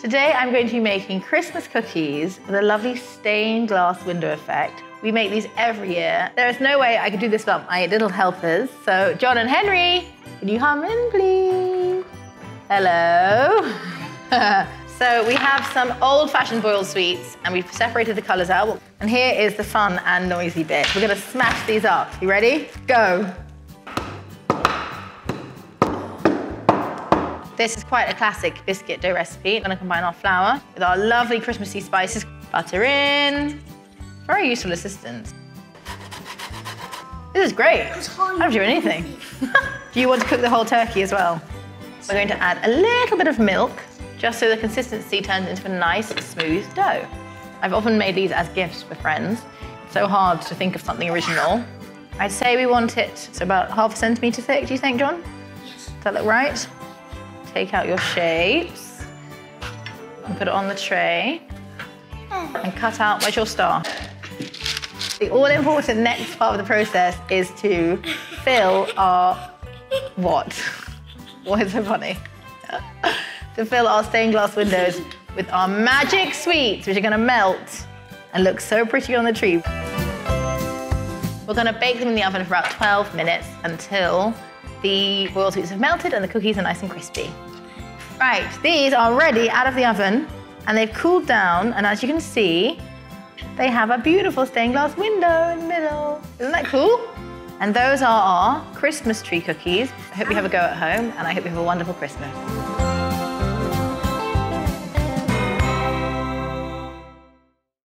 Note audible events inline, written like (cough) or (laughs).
Today I'm going to be making Christmas cookies with a lovely stained glass window effect. We make these every year. There is no way I could do this without my little helpers. So John and Henry, can you hum in please? Hello. (laughs) so we have some old-fashioned boiled sweets and we've separated the colours out. And here is the fun and noisy bit. We're gonna smash these up. You ready? Go. This is quite a classic biscuit dough recipe. I'm gonna combine our flour with our lovely Christmassy spices. Butter in. Very useful assistant. This is great. I don't do anything. (laughs) do you want to cook the whole turkey as well? We're going to add a little bit of milk just so the consistency turns into a nice smooth dough. I've often made these as gifts for friends. It's so hard to think of something original. I'd say we want it so about half a centimetre thick, do you think, John? Does that look right? Take out your shapes and put it on the tray and cut out, where's your star? The all important next part of the process is to fill our, what? What is so funny? to fill our stained glass windows with our magic sweets, which are gonna melt and look so pretty on the tree. We're gonna bake them in the oven for about 12 minutes until the royal sweets have melted and the cookies are nice and crispy. Right, these are ready out of the oven and they've cooled down and as you can see, they have a beautiful stained glass window in the middle. Isn't that cool? And those are our Christmas tree cookies. I hope you have a go at home and I hope you have a wonderful Christmas.